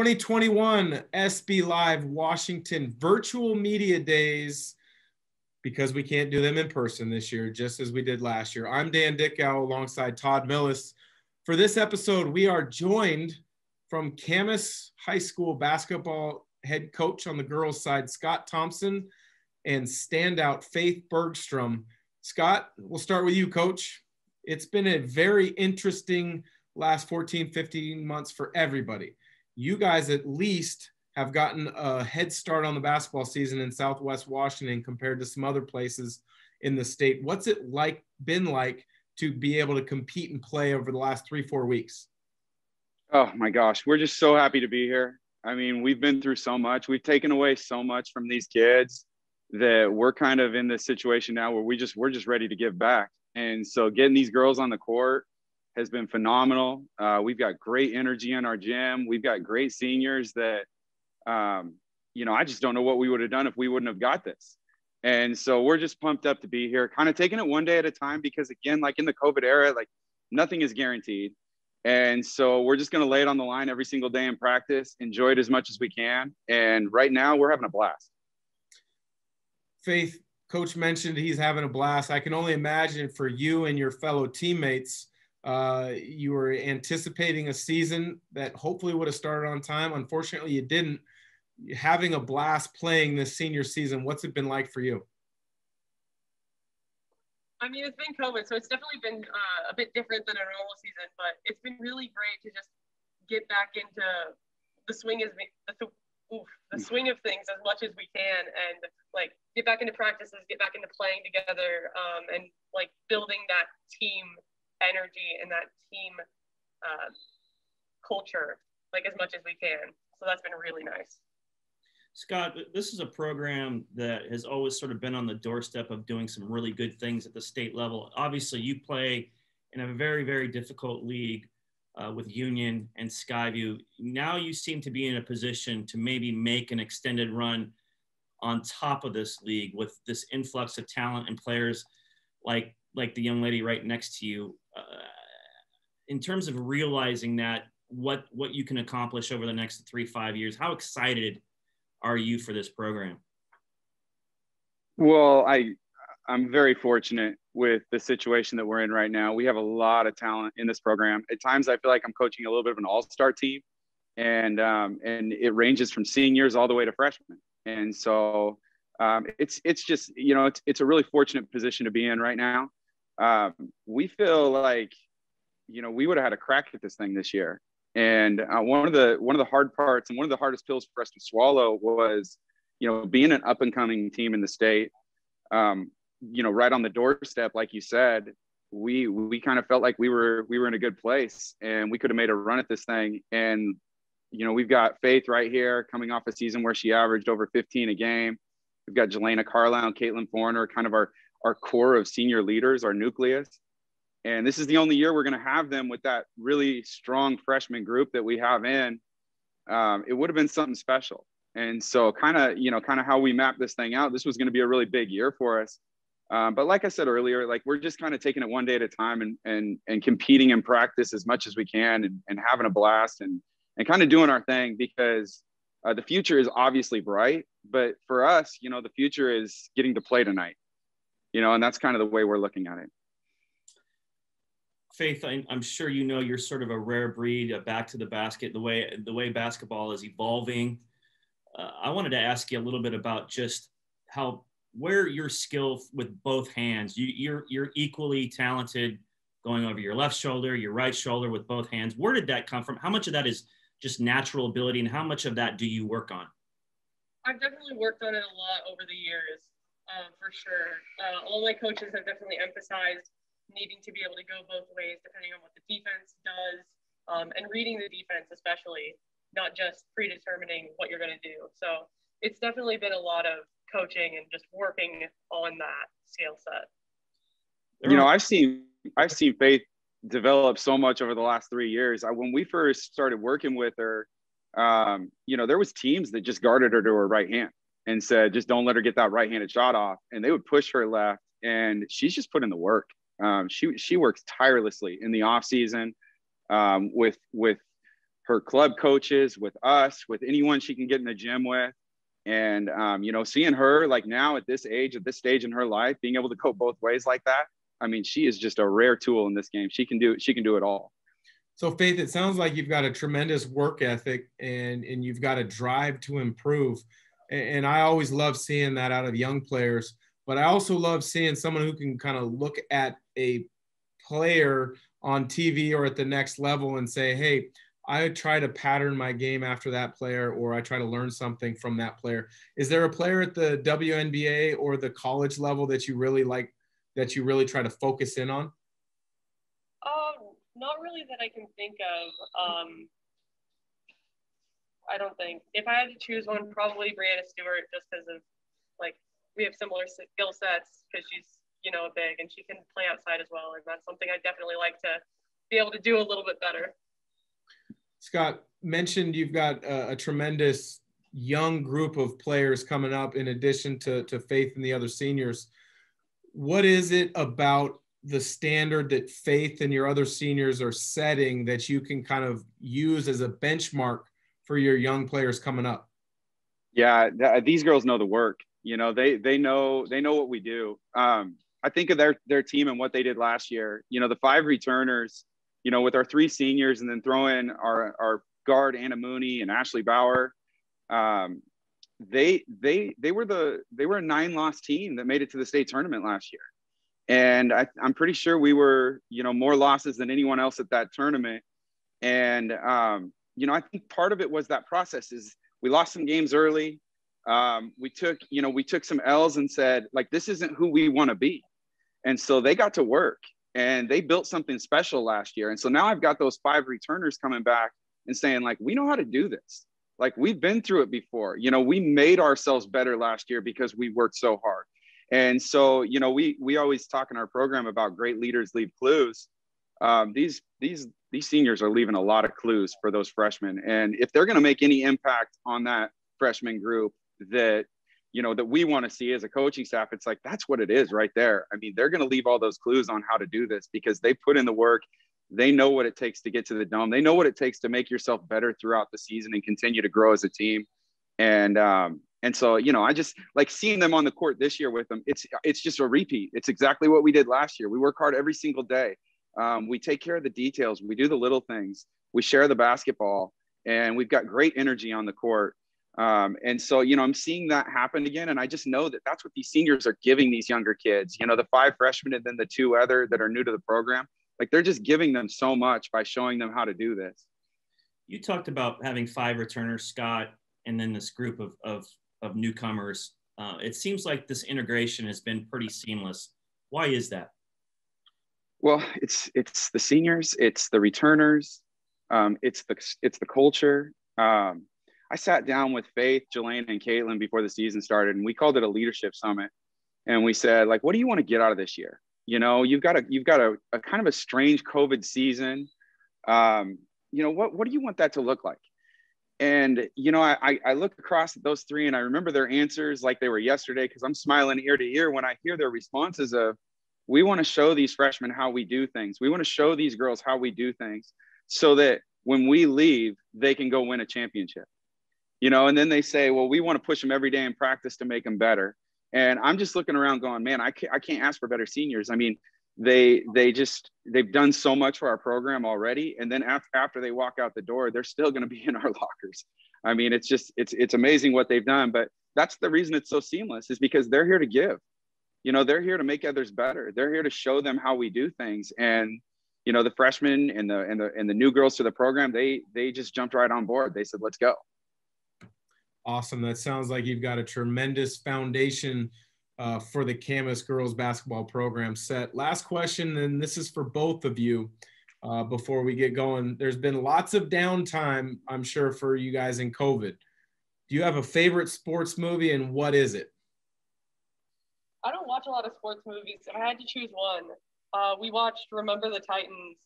2021 SB Live Washington virtual media days because we can't do them in person this year, just as we did last year. I'm Dan Dickau alongside Todd Milles. For this episode, we are joined from Camas High School basketball head coach on the girls' side, Scott Thompson, and standout Faith Bergstrom. Scott, we'll start with you, coach. It's been a very interesting last 14, 15 months for everybody you guys at least have gotten a head start on the basketball season in Southwest Washington compared to some other places in the state. What's it like been like to be able to compete and play over the last three, four weeks? Oh my gosh, we're just so happy to be here. I mean, we've been through so much. We've taken away so much from these kids that we're kind of in this situation now where we just we're just ready to give back. And so getting these girls on the court has been phenomenal. Uh, we've got great energy in our gym. We've got great seniors that, um, you know, I just don't know what we would have done if we wouldn't have got this. And so we're just pumped up to be here, kind of taking it one day at a time because, again, like in the COVID era, like nothing is guaranteed. And so we're just going to lay it on the line every single day in practice, enjoy it as much as we can. And right now, we're having a blast. Faith, coach mentioned he's having a blast. I can only imagine for you and your fellow teammates uh, you were anticipating a season that hopefully would have started on time. Unfortunately, you didn't. Having a blast playing this senior season, what's it been like for you? I mean, it's been COVID, so it's definitely been uh, a bit different than a normal season, but it's been really great to just get back into the swing as the, oof, the swing of things as much as we can, and like get back into practices, get back into playing together, um, and like building that team energy and that team uh, culture like as much as we can. So that's been really nice. Scott, this is a program that has always sort of been on the doorstep of doing some really good things at the state level. Obviously, you play in a very, very difficult league uh, with Union and Skyview. Now you seem to be in a position to maybe make an extended run on top of this league with this influx of talent and players like like the young lady right next to you uh, in terms of realizing that what what you can accomplish over the next three five years how excited are you for this program? Well i i'm very fortunate with the situation that we're in right now. We have a lot of talent in this program. At times i feel like i'm coaching a little bit of an all-star team and um, and it ranges from seniors all the way to freshmen. And so um, it's it's just you know it's, it's a really fortunate position to be in right now um, we feel like you know we would have had a crack at this thing this year. And uh, one of the one of the hard parts and one of the hardest pills for us to swallow was you know being an up and coming team in the state um, you know right on the doorstep like you said we we kind of felt like we were we were in a good place and we could have made a run at this thing. And you know we've got faith right here coming off a season where she averaged over 15 a game. We've got jelena carlisle and caitlin foreigner kind of our our core of senior leaders, our nucleus. And this is the only year we're going to have them with that really strong freshman group that we have in. Um, it would have been something special. And so, kind of, you know, kind of how we map this thing out, this was going to be a really big year for us. Um, but like I said earlier, like we're just kind of taking it one day at a time and and and competing in practice as much as we can and, and having a blast and and kind of doing our thing because uh, the future is obviously bright. But for us, you know, the future is getting to play tonight you know, and that's kind of the way we're looking at it. Faith, I'm sure you know you're sort of a rare breed, a back to the basket, the way the way basketball is evolving. Uh, I wanted to ask you a little bit about just how where your skill with both hands. You, you're you're equally talented going over your left shoulder, your right shoulder with both hands. Where did that come from? How much of that is just natural ability, and how much of that do you work on? I've definitely worked on it a lot over the years uh, for sure. Uh, all my coaches have definitely emphasized needing to be able to go both ways depending on what the defense does um, and reading the defense, especially, not just predetermining what you're going to do. So it's definitely been a lot of coaching and just working on that skill set. You know, I've seen I've seen Faith develop so much over the last three years. I, when we first started working with her, um, you know, there was teams that just guarded her to her right hand and said, just don't let her get that right-handed shot off. And they would push her left, and she's just put in the work. Um, she she works tirelessly in the off season um, with with her club coaches, with us, with anyone she can get in the gym with. And, um, you know, seeing her like now at this age, at this stage in her life, being able to go both ways like that. I mean, she is just a rare tool in this game. She can do she can do it all. So Faith, it sounds like you've got a tremendous work ethic and and you've got a drive to improve. And I always love seeing that out of young players. But I also love seeing someone who can kind of look at a player on TV or at the next level and say, hey, I try to pattern my game after that player or I try to learn something from that player. Is there a player at the WNBA or the college level that you really like that you really try to focus in on? Um, not really that I can think of. Um, I don't think. If I had to choose one, probably Breanna Stewart, just because of like we have similar skill sets because she's you know big and she can play outside as well, and that's something I definitely like to be able to do a little bit better. Scott mentioned you've got a, a tremendous young group of players coming up in addition to, to Faith and the other seniors. What is it about the standard that Faith and your other seniors are setting that you can kind of use as a benchmark for your young players coming up? Yeah, th- these girls know the work. You know, they they know they know what we do. Um, I think of their their team and what they did last year. You know, the five returners you know, with our three seniors and then throw in our, our guard Anna Mooney and Ashley Bauer, um, they they they were the they were a nine loss team that made it to the state tournament last year, and I, am pretty sure we were you know more losses than anyone else at that tournament, and um, you know I think part of it was that process is we lost some games early, um, we took you know we took some L's and said like this isn't who we want to be, and so they got to work and they built something special last year. And so now I've got those five returners coming back and saying, like, we know how to do this. Like, we've been through it before. You know, we made ourselves better last year because we worked so hard. And so, you know, we we always talk in our program about great leaders leave clues. Um, these these these seniors are leaving a lot of clues for those freshmen, and if they're going to make any impact on that freshman group, that you know that we want to see as a coaching staff it's like that's what it is right there. I mean they're going to leave all those clues on how to do this because they put in the work. They know what it takes to get to the dome. They know what it takes to make yourself better throughout the season and continue to grow as a team. And um and so you know i just like seeing them on the court this year with them it's it's just a repeat. It's exactly what we did last year. We work hard every single day um, we take care of the details we do the little things we share the basketball and we've got great energy on the court um, and so, you know, I'm seeing that happen again. And I just know that that's what these seniors are giving these younger kids, you know, the five freshmen and then the two other that are new to the program. Like they're just giving them so much by showing them how to do this. You talked about having five returners, Scott, and then this group of, of, of newcomers. Uh, it seems like this integration has been pretty seamless. Why is that? Well, it's it's the seniors, it's the returners, um, it's the it's the culture. Um, I sat down with Faith, Jelena, and Caitlin before the season started, and we called it a leadership summit. And we said, like, what do you want to get out of this year? You know, you've got a you've got a, a kind of a strange COVID season. Um, you know, what what do you want that to look like? And you know, I I look across at those three and I remember their answers like they were yesterday because I'm smiling ear to ear when I hear their responses of, we want to show these freshmen how we do things. We want to show these girls how we do things so that when we leave, they can go win a championship you know, and then they say, well, we want to push them every day in practice to make them better. And I'm just looking around going, man, I can't, I can't ask for better seniors. I mean, they, they just, they've done so much for our program already. And then after, after they walk out the door, they're still going to be in our lockers. I mean, it's just, it's, it's amazing what they've done, but that's the reason it's so seamless is because they're here to give, you know, they're here to make others better. They're here to show them how we do things. And, you know, the freshmen and the, and the, and the new girls to the program, they, they just jumped right on board. They said, let's go. Awesome. That sounds like you've got a tremendous foundation uh, for the Camas girls basketball program set. Last question, and this is for both of you uh, before we get going. There's been lots of downtime, I'm sure, for you guys in COVID. Do you have a favorite sports movie, and what is it? I don't watch a lot of sports movies. If I had to choose one, uh, we watched Remember the Titans,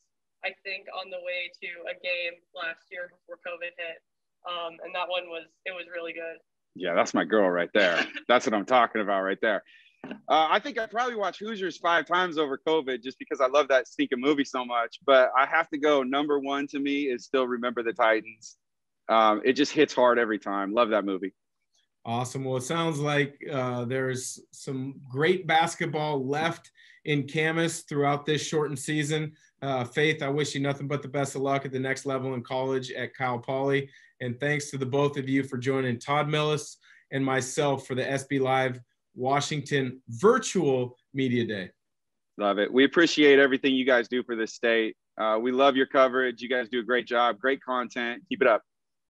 I think, on the way to a game last year before COVID hit. Um, and that one was it was really good. Yeah, that's my girl right there. that's what I'm talking about right there. Uh, I think I probably watched Hoosiers five times over COVID just because I love that stinking movie so much. But I have to go. Number one to me is still Remember the Titans. Um, it just hits hard every time. Love that movie. Awesome. Well, it sounds like uh, there's some great basketball left in Camas throughout this shortened season. Uh, Faith, I wish you nothing but the best of luck at the next level in college at Cal Poly. And thanks to the both of you for joining Todd Milles and myself for the SB Live Washington Virtual Media Day. Love it. We appreciate everything you guys do for this state. Uh, we love your coverage. You guys do a great job, great content. Keep it up.